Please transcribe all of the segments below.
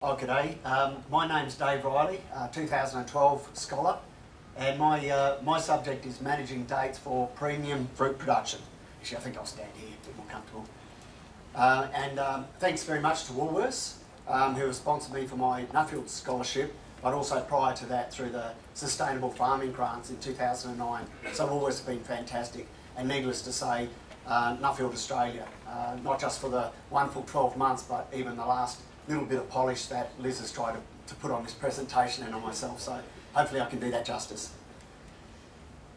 Oh, g'day. Um, my name's Dave Reilly, uh, 2012 scholar, and my uh, my subject is managing dates for premium fruit production. Actually, I think I'll stand here, a bit more comfortable. Uh, and um, thanks very much to Woolworths, um, who have sponsored me for my Nuffield scholarship, but also prior to that through the Sustainable Farming Grants in 2009. So Woolworths have been fantastic, and needless to say, uh, Nuffield Australia, uh, not just for the one full 12 months, but even the last little bit of polish that Liz has tried to, to put on this presentation and on myself, so hopefully I can do that justice.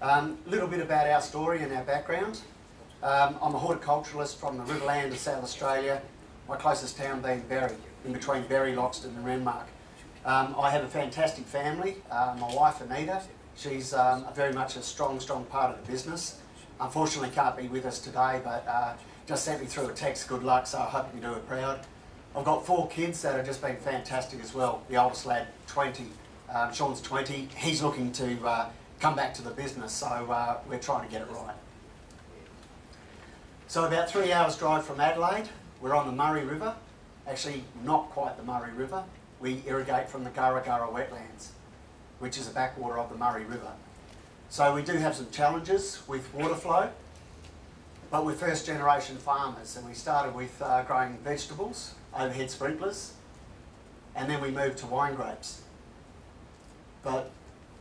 A um, little bit about our story and our background. Um, I'm a horticulturalist from the Riverland of South Australia, my closest town being Berri, in between Berri, Loxton and Renmark. Um, I have a fantastic family. Uh, my wife Anita, she's um, very much a strong, strong part of the business. Unfortunately can't be with us today, but uh, just sent me through a text, good luck, so I hope you do her proud. I've got four kids that have just been fantastic as well. The oldest lad, 20, um, Sean's 20. He's looking to uh, come back to the business, so uh, we're trying to get it right. So about three hours drive from Adelaide, we're on the Murray River. Actually, not quite the Murray River. We irrigate from the Gurra Gurra wetlands, which is a backwater of the Murray River. So we do have some challenges with water flow, but we're first generation farmers and we started with uh, growing vegetables overhead sprinklers, and then we moved to wine grapes. But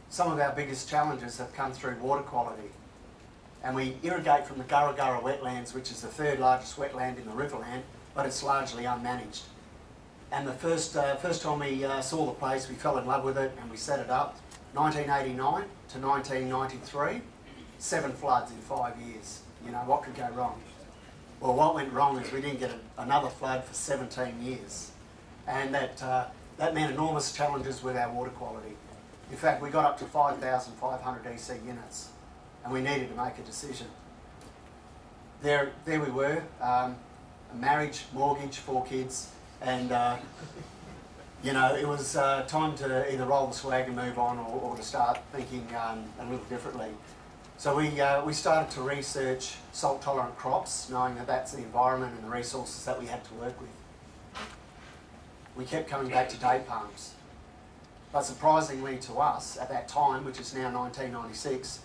some of our biggest challenges have come through water quality. And we irrigate from the Gurra Gurra wetlands, which is the third largest wetland in the Riverland, but it's largely unmanaged. And the first, uh, first time we uh, saw the place, we fell in love with it and we set it up. 1989 to 1993, seven floods in five years. You know, what could go wrong? Well, what went wrong is we didn't get a, another flood for 17 years. And that, uh, that meant enormous challenges with our water quality. In fact, we got up to 5,500 EC units and we needed to make a decision. There, there we were, um, a marriage, mortgage, four kids, and uh, you know, it was uh, time to either roll the swag and move on or, or to start thinking um, a little differently. So we, uh, we started to research salt tolerant crops, knowing that that's the environment and the resources that we had to work with. We kept coming back to date palms. But surprisingly to us, at that time, which is now 1996,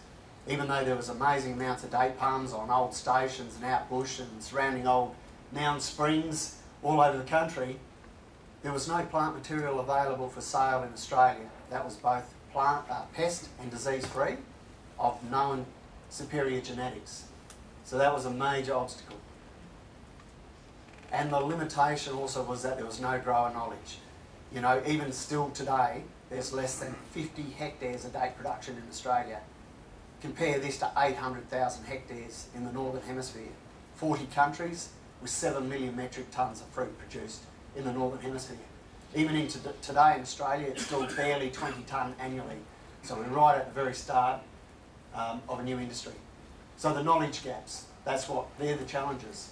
even though there was amazing amounts of date palms on old stations and out bush and surrounding old mound springs all over the country, there was no plant material available for sale in Australia that was both plant, uh, pest and disease free of known superior genetics. So that was a major obstacle. And the limitation also was that there was no grower knowledge. You know, even still today, there's less than 50 hectares of date production in Australia. Compare this to 800,000 hectares in the Northern Hemisphere. 40 countries with 7 million metric tonnes of fruit produced in the Northern Hemisphere. Even into today in Australia, it's still barely 20 tonne annually. So we're right at the very start um, of a new industry. So the knowledge gaps, that's what, they're the challenges.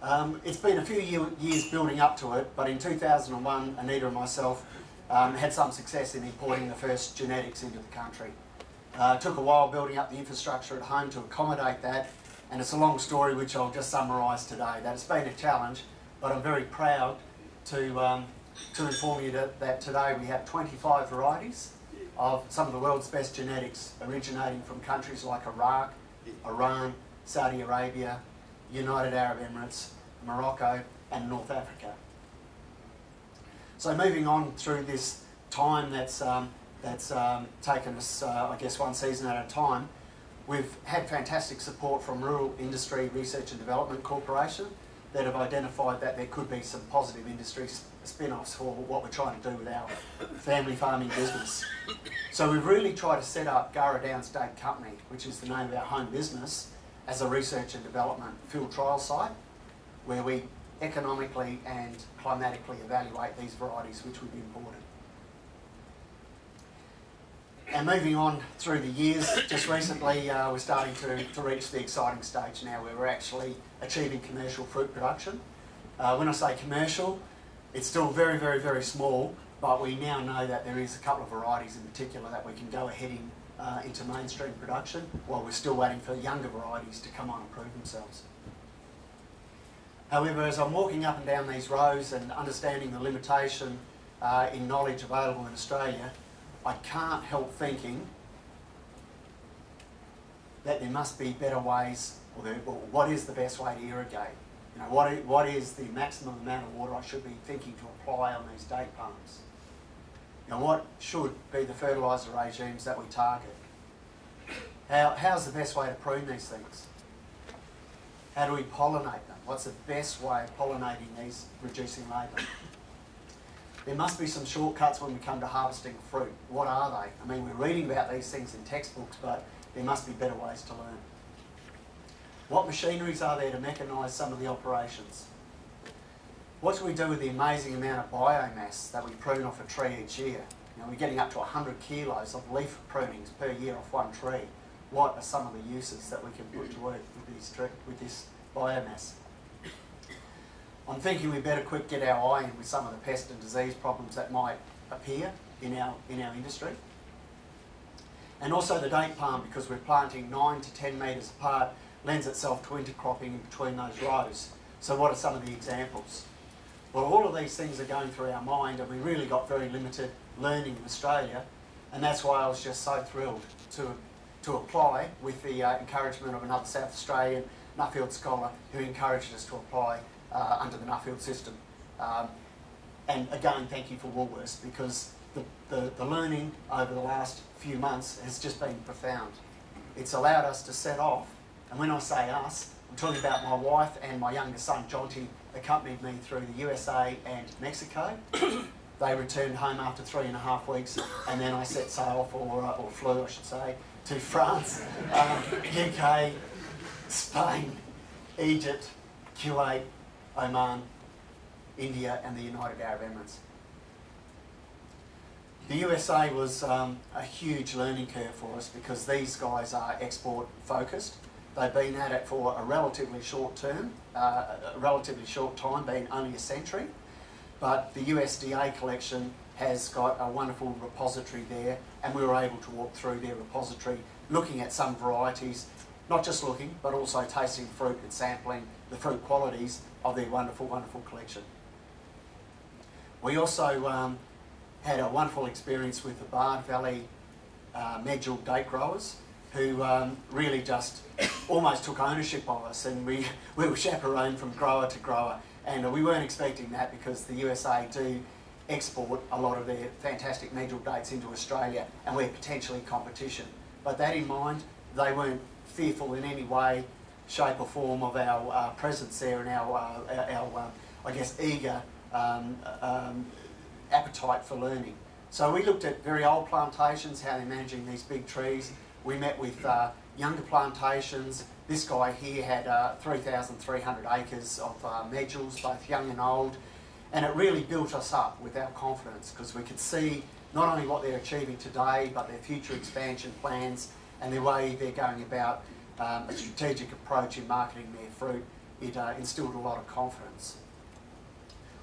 Um, it's been a few year, years building up to it, but in 2001, Anita and myself um, had some success in importing the first genetics into the country. Uh, it took a while building up the infrastructure at home to accommodate that, and it's a long story which I'll just summarise today. That it's been a challenge, but I'm very proud to, um, to inform you that, that today we have 25 varieties of some of the world's best genetics originating from countries like Iraq, Iran, Saudi Arabia, United Arab Emirates, Morocco and North Africa. So moving on through this time that's, um, that's um, taken us, uh, I guess, one season at a time, we've had fantastic support from Rural Industry Research and Development Corporation that have identified that there could be some positive industry spin-offs for what we're trying to do with our family farming business. So we've really tried to set up Gurra Downs Date Company, which is the name of our home business, as a research and development field trial site where we economically and climatically evaluate these varieties which we've imported. And moving on through the years, just recently uh, we're starting to, to reach the exciting stage now where we're actually achieving commercial fruit production. Uh, when I say commercial, it's still very, very, very small, but we now know that there is a couple of varieties in particular that we can go ahead in, uh, into mainstream production while we're still waiting for younger varieties to come on and prove themselves. However, as I'm walking up and down these rows and understanding the limitation uh, in knowledge available in Australia, I can't help thinking that there must be better ways, or, or what is the best way to irrigate? You know, what is, what is the maximum amount of water I should be thinking to apply on these date palms? You know, what should be the fertiliser regimes that we target? How, how's the best way to prune these things? How do we pollinate them? What's the best way of pollinating these, reducing labour? There must be some shortcuts when we come to harvesting fruit. What are they? I mean, we're reading about these things in textbooks, but there must be better ways to learn. What machineries are there to mechanise some of the operations? What do we do with the amazing amount of biomass that we prune off a tree each year? You know, we're getting up to 100 kilos of leaf prunings per year off one tree. What are some of the uses that we can put to work with, these, with this biomass? I'm thinking we better quick get our eye in with some of the pest and disease problems that might appear in our, in our industry. And also the date palm, because we're planting 9 to 10 metres apart, lends itself to intercropping between those rows. So what are some of the examples? Well, all of these things are going through our mind and we really got very limited learning in Australia and that's why I was just so thrilled to, to apply with the uh, encouragement of another South Australian Nuffield scholar who encouraged us to apply uh, under the Nuffield system. Um, and again, thank you for Woolworths because the, the, the learning over the last few months has just been profound. It's allowed us to set off, and when I say us, I'm talking about my wife and my younger son, Jonty, accompanied me through the USA and Mexico. they returned home after three and a half weeks, and then I set sail for, or flew, I should say, to France, um, UK, Spain, Egypt, Kuwait, Oman, India, and the United Arab Emirates. The USA was um, a huge learning curve for us because these guys are export focused. They've been at it for a relatively short term, uh, a relatively short time, being only a century. But the USDA collection has got a wonderful repository there, and we were able to walk through their repository looking at some varieties, not just looking, but also tasting fruit and sampling the fruit qualities of their wonderful, wonderful collection. We also um, had a wonderful experience with the Bard Valley uh, Medjool date growers who um, really just almost took ownership of us and we, we were chaperoned from grower to grower and we weren't expecting that because the USA do export a lot of their fantastic Medjool dates into Australia and we're potentially competition. But that in mind, they weren't fearful in any way, shape or form of our uh, presence there and our, uh, our uh, I guess, eager um, um, appetite for learning. So we looked at very old plantations, how they're managing these big trees. We met with uh, younger plantations. This guy here had uh, 3,300 acres of uh, both young and old. And it really built us up with our confidence because we could see not only what they're achieving today, but their future expansion plans and the way they're going about um, a strategic approach in marketing their fruit. It uh, instilled a lot of confidence.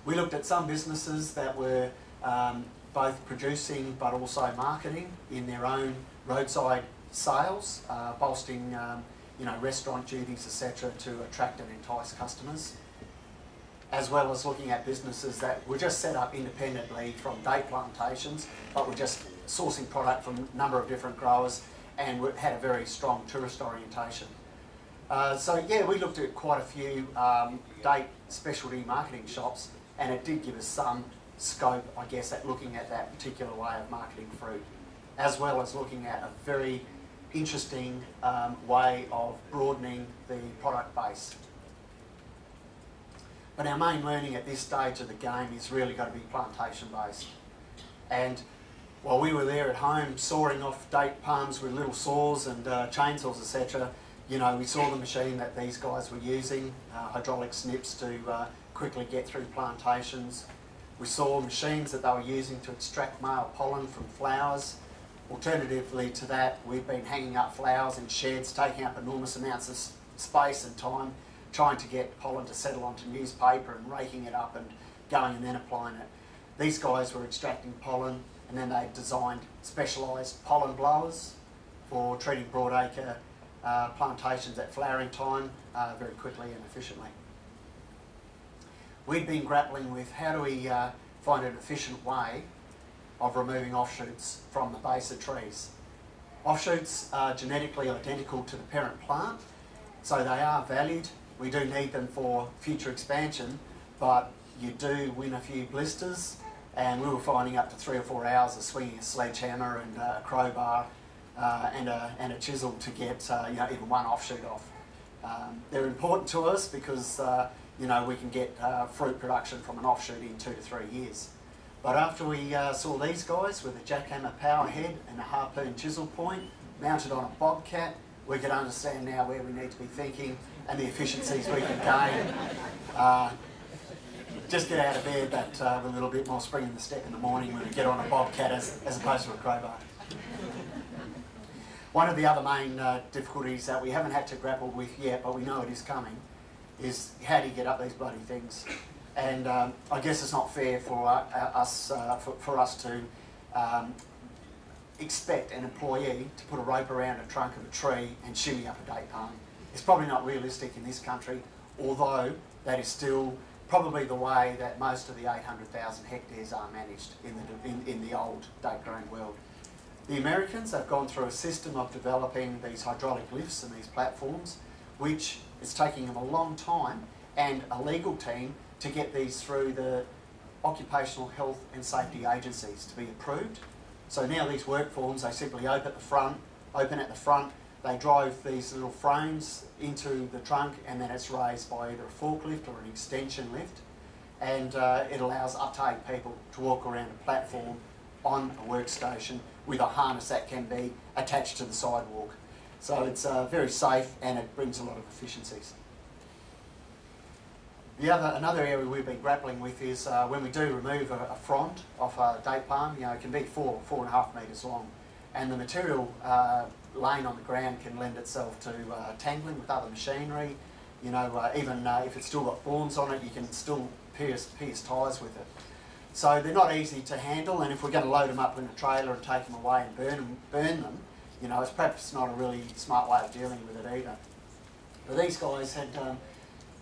We looked at some businesses that were um, both producing but also marketing in their own roadside sales, uh, bolstering um, you know, restaurant duties, etc., to attract and entice customers, as well as looking at businesses that were just set up independently from date plantations, but were just sourcing product from a number of different growers and had a very strong tourist orientation. Uh, so yeah, we looked at quite a few um, date specialty marketing shops and it did give us some scope, I guess, at looking at that particular way of marketing fruit, as well as looking at a very interesting um, way of broadening the product base. But our main learning at this stage of the game is really got to be plantation based. And while we were there at home sawing off date palms with little saws and uh, chainsaws, etc., you know, we saw the machine that these guys were using, uh, hydraulic snips to uh, quickly get through plantations. We saw machines that they were using to extract male pollen from flowers. Alternatively to that, we've been hanging up flowers in sheds, taking up enormous amounts of space and time, trying to get pollen to settle onto newspaper and raking it up and going and then applying it. These guys were extracting pollen and then they designed specialised pollen blowers for treating broadacre uh, plantations at flowering time uh, very quickly and efficiently. we'd been grappling with how do we uh, find an efficient way of removing offshoots from the base of trees. Offshoots are genetically identical to the parent plant, so they are valued. We do need them for future expansion, but you do win a few blisters, and we were finding up to three or four hours of swinging a sledgehammer and a crowbar uh, and, a, and a chisel to get uh, you know, even one offshoot off. Um, they're important to us because uh, you know, we can get uh, fruit production from an offshoot in two to three years. But after we uh, saw these guys with a jackhammer power head and a harpoon chisel point mounted on a bobcat, we can understand now where we need to be thinking and the efficiencies we can gain. Uh, just get out of bed but uh, with a little bit more spring in the step in the morning when we get on a bobcat as, as opposed to a crowbar. One of the other main uh, difficulties that we haven't had to grapple with yet, but we know it is coming, is how do you get up these bloody things? And um, I guess it's not fair for uh, us uh, for, for, us to um, expect an employee to put a rope around a trunk of a tree and shimmy up a date palm. It's probably not realistic in this country, although that is still probably the way that most of the 800,000 hectares are managed in the, in, in the old date grown world. The Americans have gone through a system of developing these hydraulic lifts and these platforms, which is taking them a long time, and a legal team to get these through the occupational health and safety agencies to be approved. So now these work forms, they simply open at the front, open at the front, they drive these little frames into the trunk and then it's raised by either a forklift or an extension lift and uh, it allows up to eight people to walk around a platform on a workstation with a harness that can be attached to the sidewalk. So it's uh, very safe and it brings a lot of efficiencies. The other, another area we've been grappling with is uh, when we do remove a, a, frond off a date palm, you know, it can be four, four and a half metres long. And the material uh, laying on the ground can lend itself to uh, tangling with other machinery. You know, uh, even uh, if it's still got thorns on it, you can still pierce, pierce ties with it. So they're not easy to handle, and if we're going to load them up in a trailer and take them away and burn them, burn them you know, it's perhaps not a really smart way of dealing with it either. But these guys had, um,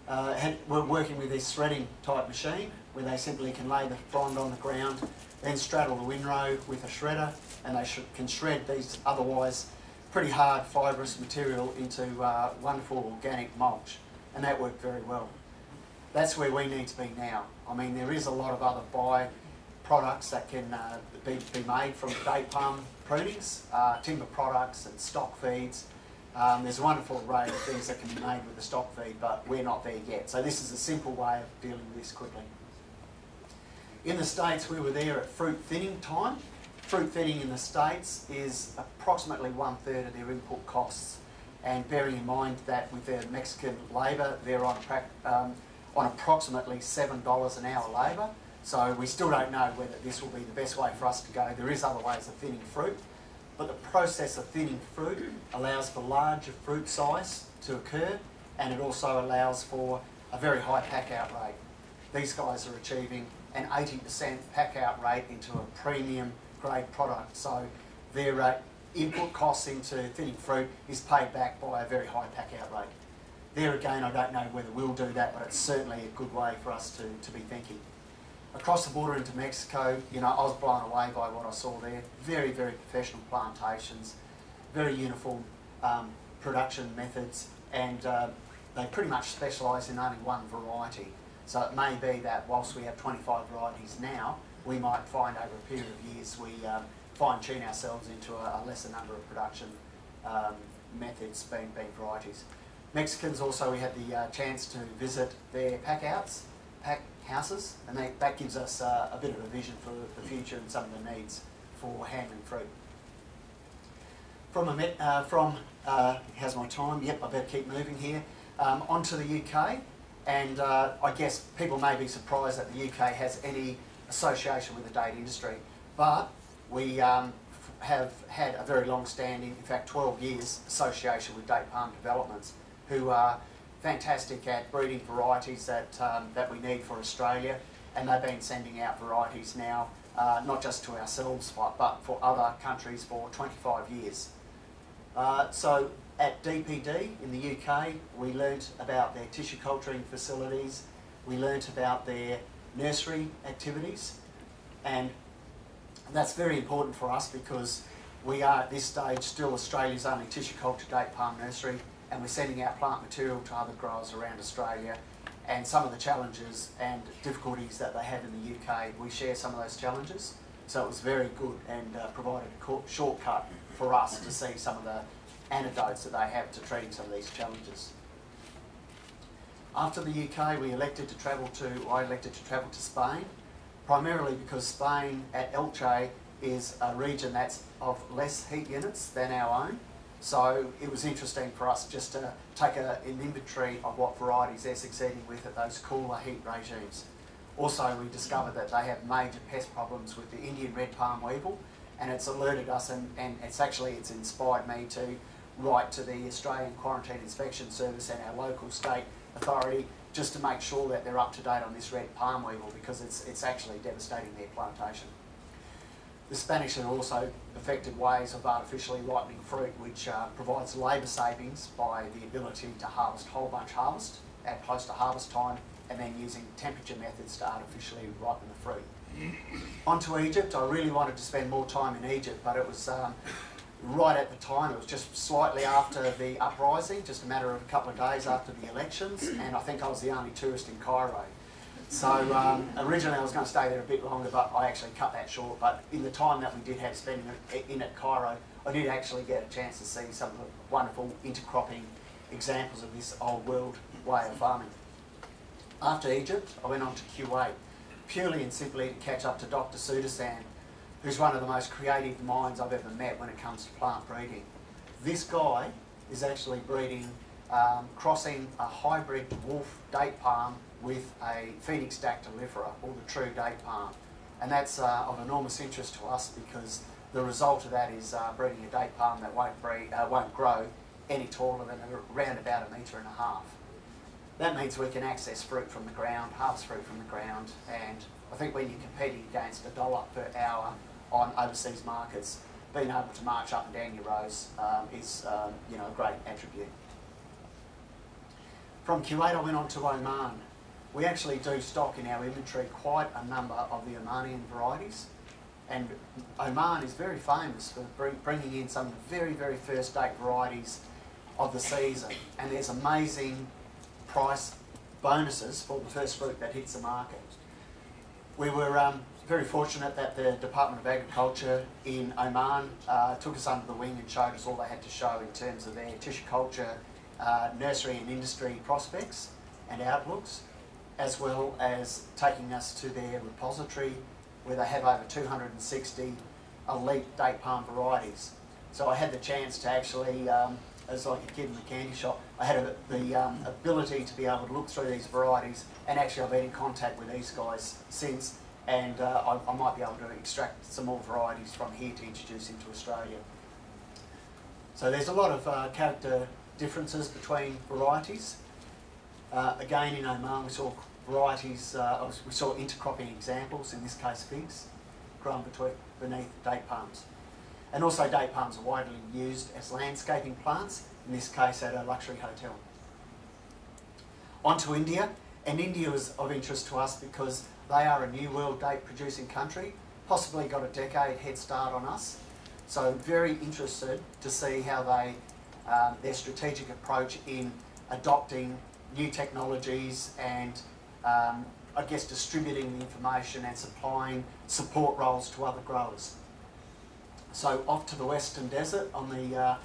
uh, had were working with this threading type machine where they simply can lay the bond on the ground, then straddle the windrow with a shredder, and they sh can shred these otherwise pretty hard fibrous material into uh, wonderful organic mulch, and that worked very well. That's where we need to be now. I mean, there is a lot of other by products that can uh, be, be made from date palm prunings, uh, timber products and stock feeds. Um, there's a wonderful array of things that can be made with the stock feed, but we're not there yet. So this is a simple way of dealing with this quickly. In the States, we were there at fruit thinning time. Fruit thinning in the States is approximately one third of their input costs. And bearing in mind that with their Mexican labour, they're on, um, on approximately $7 an hour labour. So we still don't know whether this will be the best way for us to go. There is other ways of thinning fruit, but the process of thinning fruit allows for larger fruit size to occur and it also allows for a very high pack out rate. These guys are achieving an 80% pack out rate into a premium grade product. So their uh, input costs into thinning fruit is paid back by a very high pack out rate. There again, I don't know whether we'll do that, but it's certainly a good way for us to, to be thinking across the border into Mexico, you know, I was blown away by what I saw there. Very, very professional plantations, very uniform um, production methods, and uh, they pretty much specialise in only one variety. So it may be that whilst we have 25 varieties now, we might find over a period of years we um, fine tune ourselves into a, a, lesser number of production um, methods being, being varieties. Mexicans also, we had the uh, chance to visit their packouts. pack houses, and that gives us uh, a bit of a vision for the future and some of the needs for handling fruit. From, a, uh, from uh, how's my time? Yep, I better keep moving here. Um, on to the UK, and uh, I guess people may be surprised that the UK has any association with the date industry, but we um, have had a very long-standing, in fact 12 years, association with date palm developments, who are fantastic at breeding varieties that, um, that we need for Australia and they've been sending out varieties now, uh, not just to ourselves but for other countries for 25 years. Uh, so at DPD in the UK we learnt about their tissue culturing facilities, We learnt about their nursery activities, and that's very important for us because we are at this stage still Australia's only tissue culture date palm nursery, and we're sending out plant material to other growers around Australia. And some of the challenges and difficulties that they have in the UK, we share some of those challenges. So it was very good and uh, provided a shortcut for us to see some of the antidotes that they have to treating some of these challenges. After the UK, we elected to travel to, I elected to travel to Spain, primarily because Spain at Elche is a region that's of less heat units than our own. So it was interesting for us just to take a, an inventory of what varieties they're succeeding with at those cooler heat regimes. Also, we discovered that they have major pest problems with the Indian red palm weevil, and it's alerted us, and, and it's actually it's inspired me to write to the Australian Quarantine Inspection Service and our local state authority just to make sure that they're up to date on this red palm weevil because it's, it's actually devastating their plantation. The Spanish have also perfected ways of artificially ripening fruit, which uh, provides labour savings by the ability to harvest whole bunch harvest at close to harvest time and then using temperature methods to artificially ripen the fruit. On to Egypt. I really wanted to spend more time in Egypt, but it was um, right at the time. It was just slightly after the uprising, just a matter of a couple of days after the elections, and I think I was the only tourist in Cairo. So um, originally I was going to stay there a bit longer, but I actually cut that short. But in the time that we did have spending in at Cairo, I did actually get a chance to see some of the wonderful intercropping examples of this old world way of farming. After Egypt, I went on to Kuwait, purely and simply to catch up to Dr. Sudasan, who's one of the most creative minds I've ever met when it comes to plant breeding. This guy is actually breeding, um, crossing a hybrid dwarf date palm with a Phoenix dactylifera, or the true date palm. And that's uh, of enormous interest to us because the result of that is uh, breeding a date palm that won't, breed, uh, won't grow any taller than around about a metre and a half. That means we can access fruit from the ground, harvest fruit from the ground, and I think when you're competing against a dollar per hour on overseas markets, being able to march up and down your rows um, is um, you know, a great attribute. From Kuwait I went on to Oman we actually do stock in our inventory quite a number of the Omanian varieties. And Oman is very famous for bringing in some of the very, very first date varieties of the season. And there's amazing price bonuses for the first fruit that hits the market. We were um, very fortunate that the Department of Agriculture in Oman uh, took us under the wing and showed us all they had to show in terms of their tissue culture, uh, nursery and industry prospects and outlooks as well as taking us to their repository where they have over 260 elite date palm varieties. So I had the chance to actually, um, as like a kid in the candy shop, I had a, the um, ability to be able to look through these varieties and actually I've been in contact with these guys since and uh, I, I, might be able to extract some more varieties from here to introduce into Australia. So there's a lot of uh, character differences between varieties. Uh, again, in Oman, we saw varieties, uh, we saw intercropping examples, in this case figs, grown between, beneath date palms. And also date palms are widely used as landscaping plants, in this case at a luxury hotel. On to India, and India is of interest to us because they are a new world date producing country, possibly got a decade head start on us. So very interested to see how they, um, their strategic approach in adopting new technologies and um, I guess distributing the information and supplying support roles to other growers. So off to the Western Desert on the uh,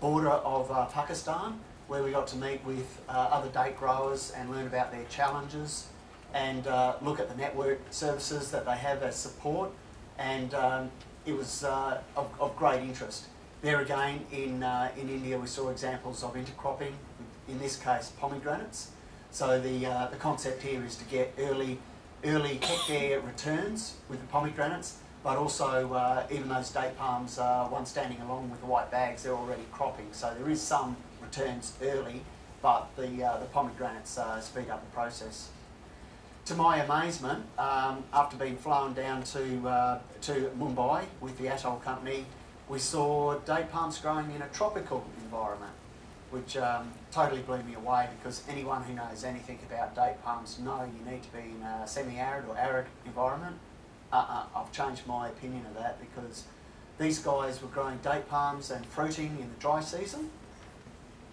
border of uh, Pakistan where we got to meet with uh, other date growers and learn about their challenges and uh, look at the network services that they have as support and um, it was uh, of, of, great interest. There again in, uh, in India we saw examples of intercropping in this case pomegranates. So the, uh, the concept here is to get early, early hectare returns with the pomegranates, but also uh, even those date palms, uh, one standing along with the white bags, they're already cropping. So there is some returns early, but the, uh, the pomegranates uh, speed up the process. To my amazement, um, after being flown down to, uh, to Mumbai with the Atul Company, we saw date palms growing in a tropical environment. Which um, totally blew me away because anyone who knows anything about date palms know you need to be in a semi-arid or arid environment. Uh, uh, I've changed my opinion of that because these guys were growing date palms and fruiting in the dry season,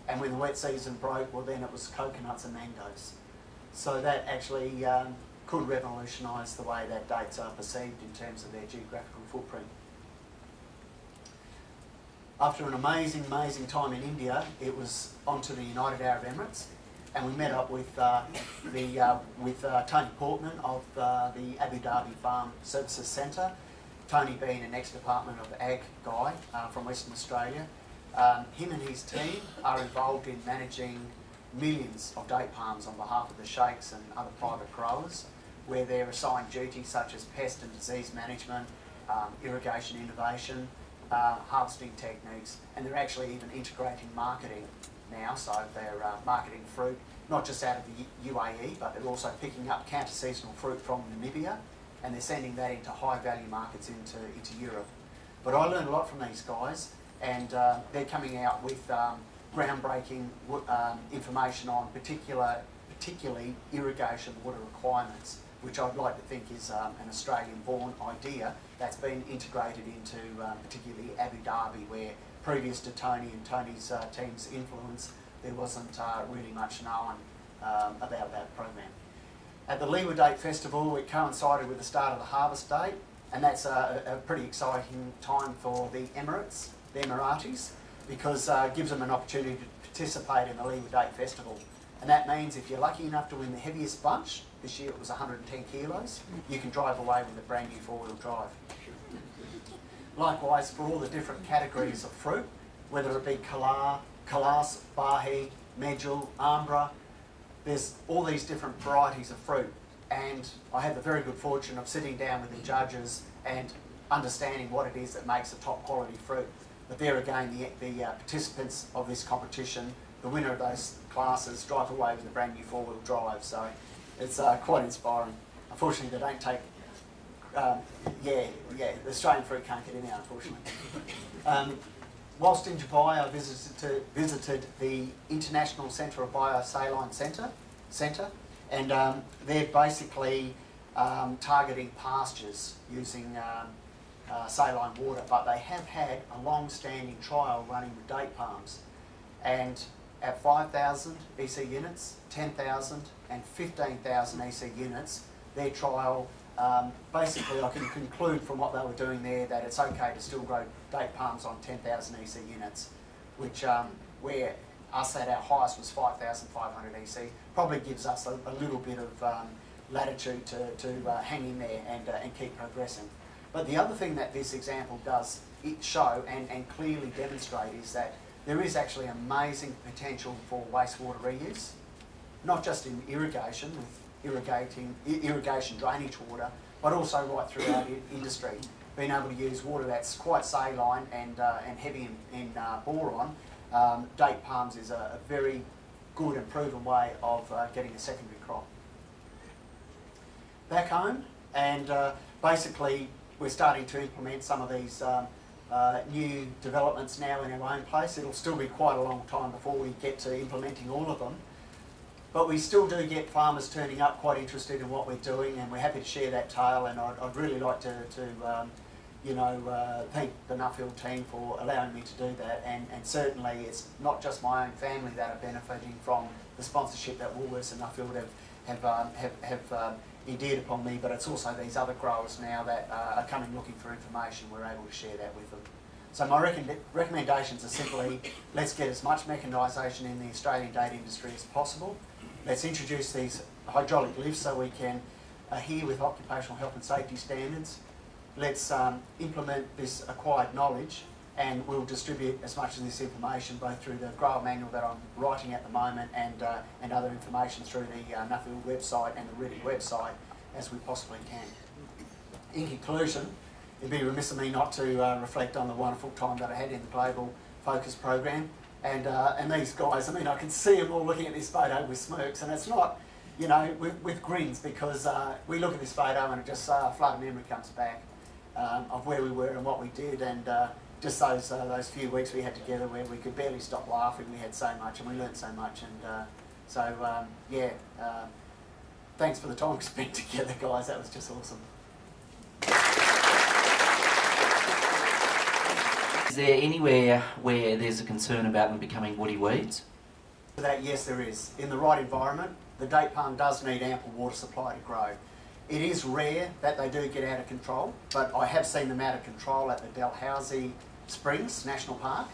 and when the wet season broke, well then it was coconuts and mangoes. So that actually um, could revolutionise the way that dates are perceived in terms of their geographical footprint. After an amazing, amazing time in India, it was on to the United Arab Emirates, and we met up with uh, the uh, with uh, Tony Portman of uh, the Abu Dhabi Farm Services Centre. Tony being an ex-Department of Ag guy uh, from Western Australia. Um, him and his team are involved in managing millions of date palms on behalf of the sheikhs and other private growers, where they're assigned duties such as pest and disease management, um, irrigation innovation, uh, harvesting techniques, and they're actually even integrating marketing now. So they're uh, marketing fruit not just out of the UAE, but they're also picking up counter-seasonal fruit from Namibia, and they're sending that into high-value markets into into Europe. But I learned a lot from these guys, and uh, they're coming out with um, groundbreaking um, information on particular, particularly irrigation water requirements which I'd like to think is um, an Australian-born idea that's been integrated into um, particularly Abu Dhabi, where previous to Tony and Tony's uh, team's influence, there wasn't uh, really much known um, about that program. At the Liwa Date Festival, it coincided with the start of the harvest date, and that's a, a pretty exciting time for the Emirates, the Emiratis, because uh, it gives them an opportunity to participate in the Liwa Date Festival. And that means if you're lucky enough to win the heaviest bunch, this year it was 110 kilos, you can drive away with a brand new four-wheel drive. Likewise, for all the different categories of fruit, whether it be Kalar, Khalas, Barhi, Medjool, Ambra, there's all these different varieties of fruit. And I had the very good fortune of sitting down with the judges and understanding what it is that makes a top quality fruit. But there again, the, the uh, participants of this competition, the winner of those classes, drive away with a brand new four-wheel drive. So it's uh, quite inspiring. Unfortunately, they don't take. Um, yeah, yeah, the Australian fruit can't get in there, unfortunately. Um, whilst in Dubai, I visited, visited the International Centre of Biosaline Centre, Centre, and um, they're basically um, targeting pastures using um, uh, saline water, but they have had a long-standing trial running with date palms, and at 5,000 EC units, 10,000 and 15,000 EC units, their trial, um, basically I can conclude from what they were doing there that it's okay to still grow date palms on 10,000 EC units, which um, where us at our highest was 5,500 EC, probably gives us a, a little bit of um, latitude to, to uh, hang in there and, uh, and keep progressing. But the other thing that this example does it show and, and clearly demonstrate is that there is actually amazing potential for wastewater reuse, not just in irrigation, with irrigating, irrigation drainage water, but also right throughout industry. Being able to use water that's quite saline and, uh, and heavy in, in uh, boron, um, date palms is a, a, very good and proven way of uh, getting a secondary crop. Back home, and uh, basically we're starting to implement some of these um, uh, new developments now in our own place. It'll still be quite a long time before we get to implementing all of them. But we still do get farmers turning up quite interested in what we're doing and we're happy to share that tale and I'd, I'd really like to, to um, you know, uh, thank the Nuffield team for allowing me to do that and, and certainly it's not just my own family that are benefiting from the sponsorship that Woolworths and Nuffield have, have, um, have, have um, endeared upon me, but it's also these other growers now that uh, are coming looking for information. We're able to share that with them. So my recommendations are simply, let's get as much mechanisation in the Australian date industry as possible. Let's introduce these hydraulic lifts so we can adhere with occupational health and safety standards. Let's um, implement this acquired knowledge and we'll distribute as much of this information both through the grower manual that I'm writing at the moment and, uh, and other information through the uh, Nuffield website and the RIRDC website as we possibly can. In conclusion, it'd be remiss of me not to uh, reflect on the wonderful time that I had in the Global Focus program. And, uh, and these guys, I mean, I can see them all looking at this photo with smirks, and it's not, you know, with, with grins because uh, we look at this photo and it just uh, a flood of memory comes back um, of where we were and what we did. And uh, just those uh, those few weeks we had together where we could barely stop laughing. We had so much and we learned so much. And uh, so um, yeah, uh, thanks for the time we spent together, guys. That was just awesome. Is there anywhere where there's a concern about them becoming woody weeds? For that, yes, there is. In the right environment, the date palm does need ample water supply to grow. It is rare that they do get out of control, but I have seen them out of control at the Dalhousie Springs National Park,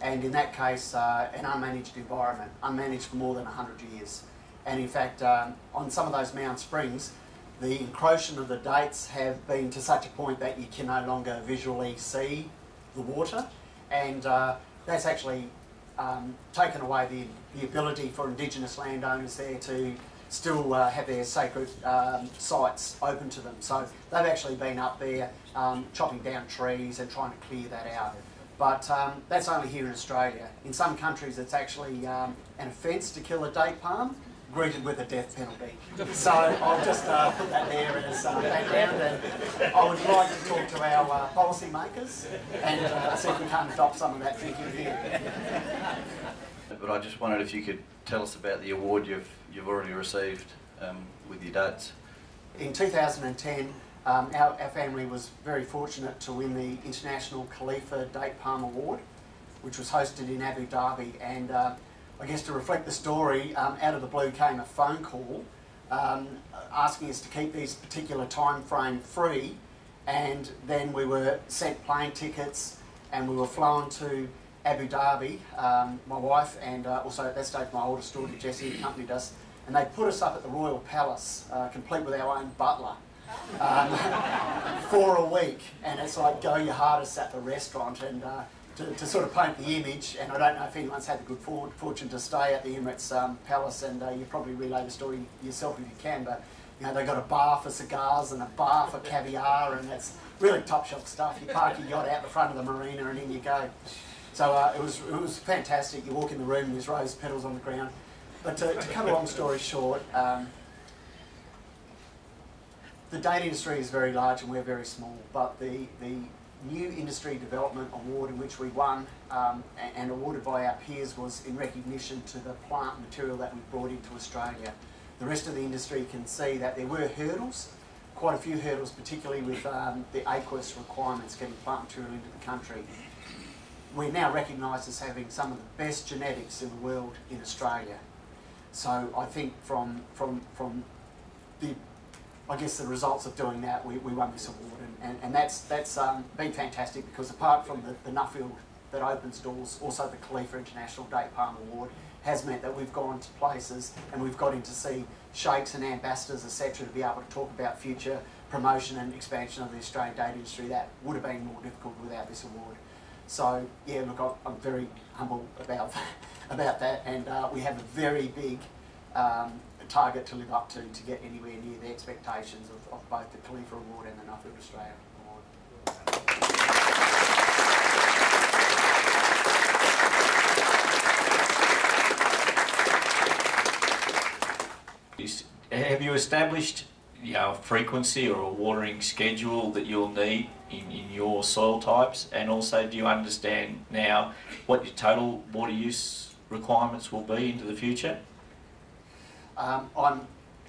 and in that case, uh, an unmanaged environment, unmanaged for more than 100 years. And in fact, um, on some of those mound springs, the encroachment of the dates have been to such a point that you can no longer visually see the water, and uh, that's actually um, taken away the, the ability for Indigenous landowners there to still uh, have their sacred um, sites open to them. So they've actually been up there um, chopping down trees and trying to clear that out. But um, that's only here in Australia. In some countries, it's actually um, an offence to kill a date palm, greeted with a death penalty. So I'll just uh, put that there as uh, background, and I would like to talk to our uh, policy makers and uh, see if we can't adopt some of that thinking here. But I just wondered if you could tell us about the award you've you've already received um, with your dates. In 2010, um, our, our family was very fortunate to win the International Khalifa Date Palm Award, which was hosted in Abu Dhabi. And uh, I guess to reflect the story, um, out of the blue came a phone call um, asking us to keep this particular time frame free. And then we were sent plane tickets and we were flown to Abu Dhabi, um, my wife, and uh, also at that stage my oldest daughter Jessie accompanied us, and they put us up at the Royal Palace, uh, complete with our own butler, um, for a week. And it's like go your hardest at the restaurant, and uh, to, to, sort of paint the image. And I don't know if anyone's had the good fortune to stay at the Emirates um, Palace, and uh, you probably relay the story yourself if you can, but. You know, they've got a bar for cigars and a bar for caviar, and it's really top shelf stuff. You park your yacht out the front of the marina, and in you go. So uh, it was it was fantastic. You walk in the room and there's rose petals on the ground. But to, to cut a long story short, um, the date industry is very large and we're very small. But the the new industry development award in which we won um, and, and awarded by our peers was in recognition to the plant material that we brought into Australia. The rest of the industry can see that there were hurdles, quite a few hurdles, particularly with um, the AQIS requirements getting plant material into the country we're now recognised as having some of the best genetics in the world in Australia. So I think from from from the I guess the results of doing that, we, we won this award, and, and, and that's that's um, been fantastic because apart from the, the Nuffield that opens doors, also the Khalifa International Date Palm Award has meant that we've gone to places and we've got in to see sheikhs and ambassadors, etc., to be able to talk about future promotion and expansion of the Australian date industry. That would have been more difficult without this award. So yeah, look, I'm very humble about that, about that, and uh, we have a very big um, target to live up to to get anywhere near the expectations of, of both the Khalifa Award and the Nuffield Australia Award. Have you established you know, frequency or a watering schedule that you'll need in, in your soil types? And also, do you understand now what your total water use requirements will be into the future? Um, I'm,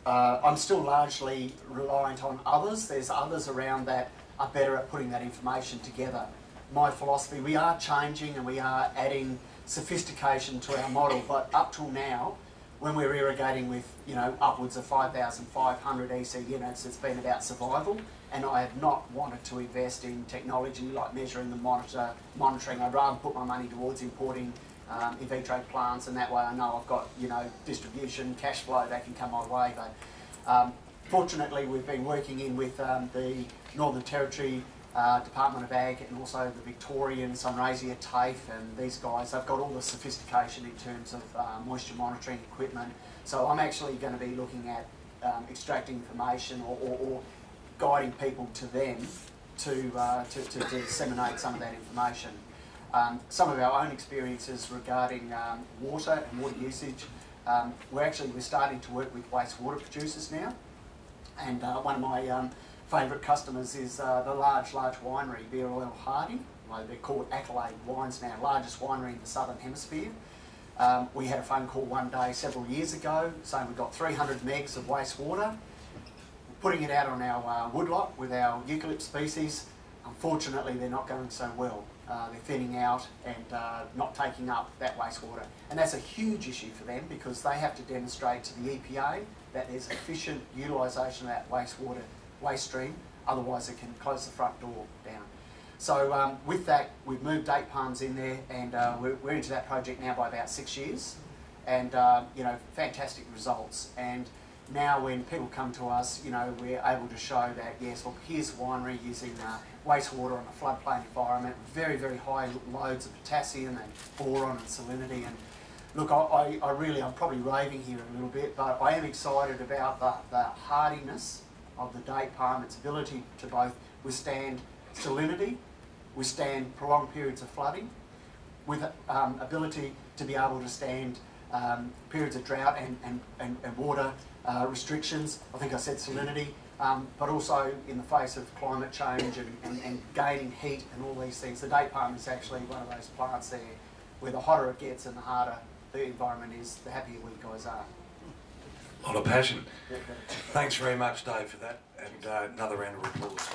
uh, I'm still largely reliant on others. There's others around that are better at putting that information together. My philosophy, we are changing and we are adding sophistication to our model, but up till now, when we're irrigating with you know upwards of 5,500 EC units, it's been about survival. And I have not wanted to invest in technology like measuring the monitor monitoring. I'd rather put my money towards importing um, in vitro plants, and that way I know I've got you know distribution, cash flow that can come my way. But um, fortunately, we've been working in with um, the Northern Territory uh, Department of Ag and also the Victorian Sunraysia TAFE and these guys, they've got all the sophistication in terms of uh, moisture monitoring equipment. So I'm actually going to be looking at um, extracting information or, or, or, guiding people to them to, uh, to, to, to, disseminate some of that information. Um, some of our own experiences regarding um, water and water usage, um, we're actually we're starting to work with wastewater producers now. And uh, one of my um, favourite customers is uh, the large, large winery, BRL Hardy, Like they're called Accolade Wines now, largest winery in the southern hemisphere. Um, we had a phone call one day several years ago saying we've got 300 megs of wastewater. Putting it out on our uh, woodlot with our eucalypt species, unfortunately they're not going so well. Uh, they're thinning out and uh, not taking up that wastewater. And that's a huge issue for them because they have to demonstrate to the EPA that there's efficient utilisation of that wastewater waste stream, otherwise it can close the front door down. So um, with that, we've moved date palms in there, and uh, we're, we're into that project now by about six years, and uh, you know, fantastic results. And now when people come to us, you know, we're able to show that yes, look, here's winery using uh, wastewater on a floodplain environment, very very high loads of potassium and boron and salinity. And look, I, I, I really, I'm probably raving here a little bit, but I am excited about the, the hardiness of the date palm, its ability to both withstand salinity withstand prolonged periods of flooding, with um, ability to be able to stand um, periods of drought and, and, and, and water uh, restrictions. I think I said salinity, um, but also in the face of climate change and, and, and gaining heat and all these things. The date palm is actually one of those plants there where the hotter it gets and the harder the environment is, the happier we guys are. A lot of passion. Thanks very much, Dave, for that. And uh, another round of applause.